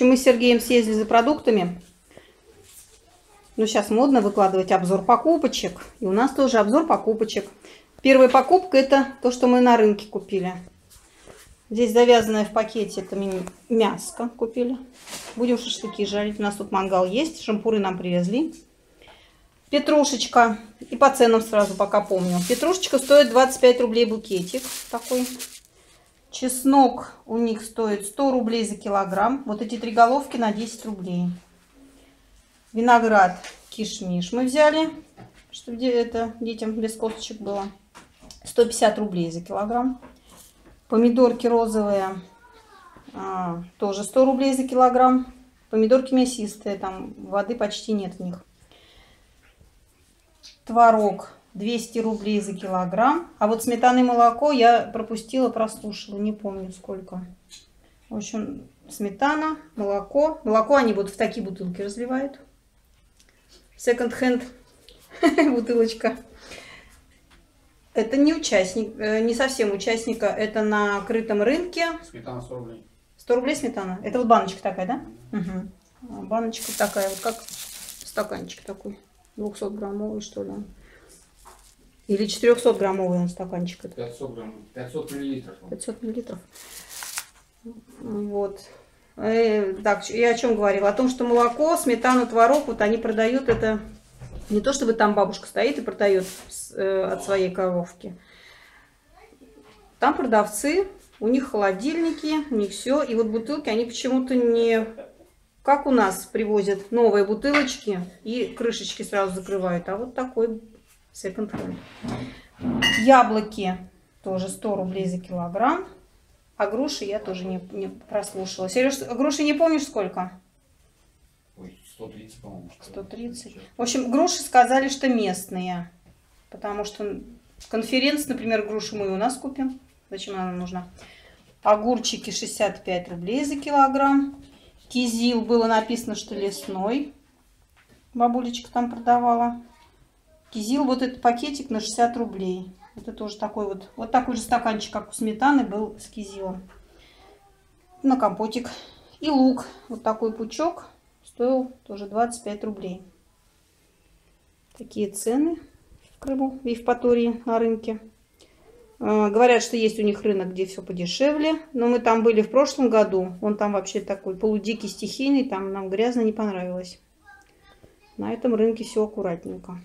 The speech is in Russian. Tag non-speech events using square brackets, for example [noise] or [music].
общем, мы с Сергеем съездили за продуктами. Ну, сейчас модно выкладывать обзор покупочек. И у нас тоже обзор покупочек. Первая покупка это то, что мы на рынке купили. Здесь завязанное в пакете это мяско купили. Будем шашлыки жарить. У нас тут мангал есть. Шампуры нам привезли. Петрушечка. И по ценам сразу пока помню. Петрушечка стоит 25 рублей букетик. Такой. Чеснок у них стоит 100 рублей за килограмм. Вот эти три головки на 10 рублей. Виноград кишмиш мы взяли. Чтобы это детям без косточек было. 150 рублей за килограмм. Помидорки розовые, а, тоже 100 рублей за килограмм. Помидорки мясистые, там воды почти нет в них. Творог 200 рублей за килограмм. А вот сметана и молоко я пропустила, прослушала, не помню сколько. В общем, сметана, молоко. Молоко они вот в такие бутылки разливают. Hand [laughs] бутылочка. Это не участник, э, не совсем участника, это на крытом рынке. Сметана 100 рублей. 100 рублей сметана. Это вот баночка такая, да? Угу. Баночка такая, вот как стаканчик такой. 200 граммовый, что ли. Или 400 граммовый он стаканчик. 500 грамм, 500 миллилитров. 500 миллилитров. Вот. Э, так, я о чем говорила? О том, что молоко, сметану, творог, вот они продают это не то, чтобы там бабушка стоит и продает э, от своей коровки. Там продавцы, у них холодильники, у них все. И вот бутылки, они почему-то не... Как у нас привозят новые бутылочки и крышечки сразу закрывают. А вот такой секонд-хенд. Яблоки тоже 100 рублей за килограмм. А груши я тоже не, не прослушала. Сереж, груши не помнишь сколько? 130, по-моему. 130. В общем, груши сказали, что местные. Потому что конференц, например, груши мы у нас купим. Зачем она нужна? Огурчики 65 рублей за килограмм. Кизил было написано, что лесной. Бабулечка там продавала. Кизил, вот этот пакетик на 60 рублей. Это тоже такой вот, вот такой же стаканчик, как у сметаны, был с кизилом. На компотик. И лук. Вот такой пучок стоил тоже 25 рублей. Такие цены в Крыму, в Евпатории на рынке. А, говорят, что есть у них рынок, где все подешевле. Но мы там были в прошлом году. Он там вообще такой полудикий, стихийный. Там нам грязно не понравилось. На этом рынке все аккуратненько.